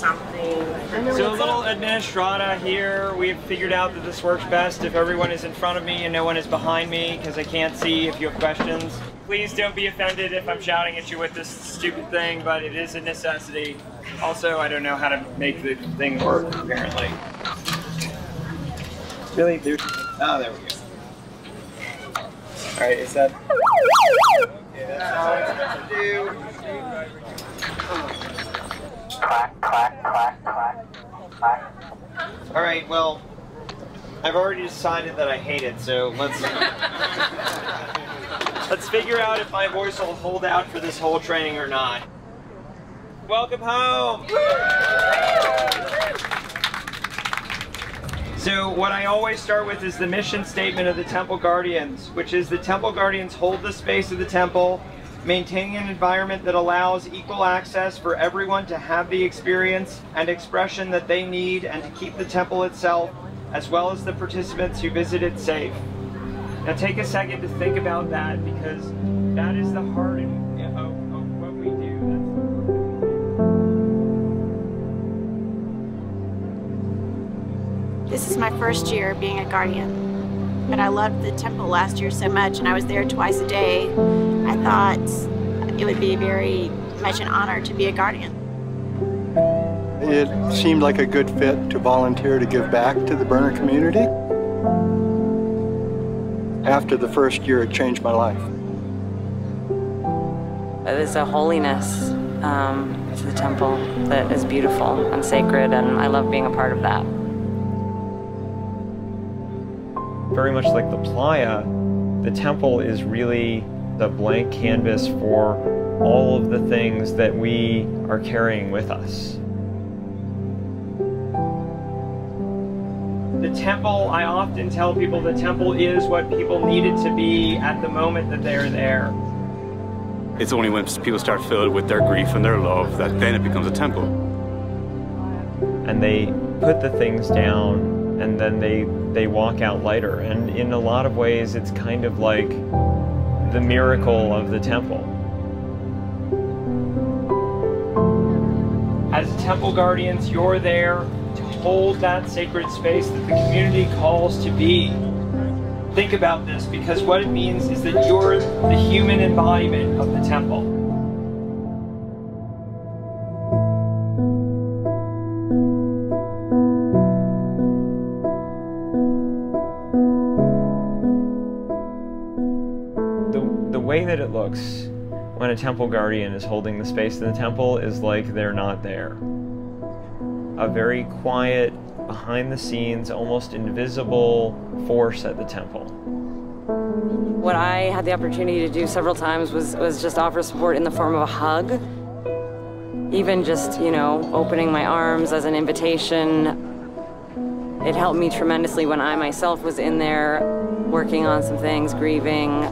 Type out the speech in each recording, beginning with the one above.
something. So a little administrata here. We've figured out that this works best if everyone is in front of me and no one is behind me because I can't see if you have questions. Please don't be offended if I'm shouting at you with this stupid thing, but it is a necessity. Also, I don't know how to make the thing work, apparently. Really? There's... Oh, there we go. Alright, is that... All I'm supposed to do. All right, well, I've already decided that I hate it, so let's let's figure out if my voice will hold out for this whole training or not. Welcome home. So what I always start with is the mission statement of the Temple Guardians, which is the Temple Guardians hold the space of the temple maintaining an environment that allows equal access for everyone to have the experience and expression that they need and to keep the temple itself, as well as the participants who visit it safe. Now take a second to think about that because that is the heart what This is my first year being a guardian. But I loved the temple last year so much, and I was there twice a day. I thought it would be very much an honor to be a guardian. It seemed like a good fit to volunteer to give back to the burner community. After the first year, it changed my life. There's a holiness um, to the temple that is beautiful and sacred, and I love being a part of that very much like the playa, the temple is really the blank canvas for all of the things that we are carrying with us. The temple, I often tell people the temple is what people need it to be at the moment that they're there. It's only when people start filled with their grief and their love that then it becomes a temple. And they put the things down and then they they walk out lighter. And in a lot of ways it's kind of like the miracle of the temple. As temple guardians you're there to hold that sacred space that the community calls to be. Think about this because what it means is that you're the human embodiment of the temple that it looks when a temple guardian is holding the space in the temple is like they're not there. A very quiet, behind the scenes, almost invisible force at the temple. What I had the opportunity to do several times was, was just offer support in the form of a hug. Even just, you know, opening my arms as an invitation. It helped me tremendously when I myself was in there working on some things, grieving.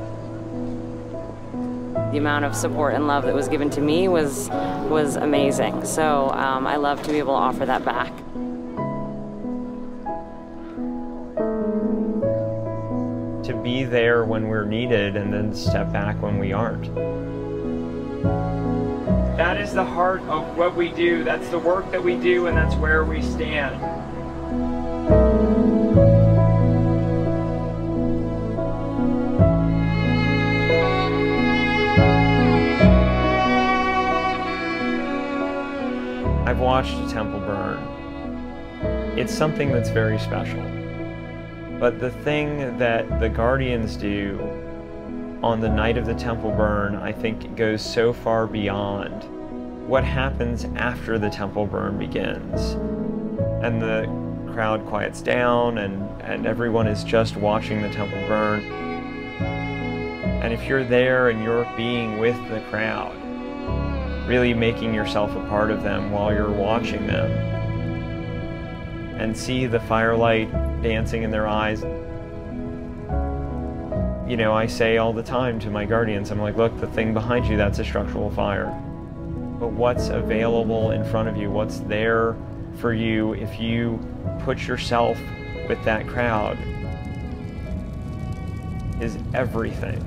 The amount of support and love that was given to me was, was amazing. So um, I love to be able to offer that back. To be there when we're needed and then step back when we aren't. That is the heart of what we do. That's the work that we do and that's where we stand. I've watched a temple burn. It's something that's very special. But the thing that the Guardians do on the night of the temple burn, I think goes so far beyond what happens after the temple burn begins. And the crowd quiets down and, and everyone is just watching the temple burn. And if you're there and you're being with the crowd, really making yourself a part of them while you're watching them. And see the firelight dancing in their eyes. You know, I say all the time to my guardians, I'm like, look, the thing behind you, that's a structural fire. But what's available in front of you, what's there for you if you put yourself with that crowd is everything.